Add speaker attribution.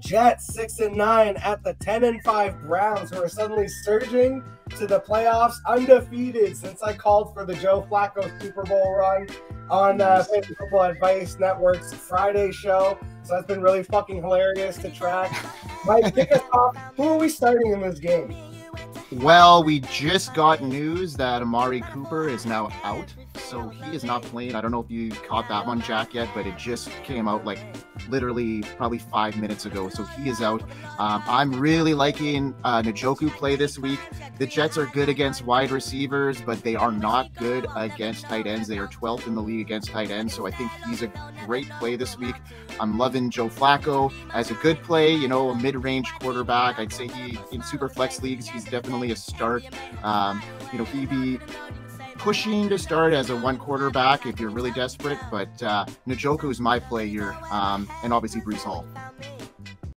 Speaker 1: Jets six and nine at the ten and five Browns, who are suddenly surging to the playoffs, undefeated since I called for the Joe Flacco Super Bowl run on uh, Football Advice Network's Friday show. So that's been really fucking hilarious to track. Mike, kick us off. Who are we starting in this game?
Speaker 2: Well, we just got news that Amari Cooper is now out, so he is not playing. I don't know if you caught that one, Jack, yet, but it just came out like literally probably five minutes ago. So he is out. Um, I'm really liking uh, Njoku play this week. The Jets are good against wide receivers, but they are not good against tight ends. They are 12th in the league against tight ends. So I think he's a great play this week. I'm loving Joe Flacco as a good play, you know, a mid range quarterback. I'd say he, in super flex leagues, he's definitely a start. Um, you know, he be pushing to start as a one quarterback if you're really desperate, but uh, Njoku is my play here, um, and obviously Breece Hall.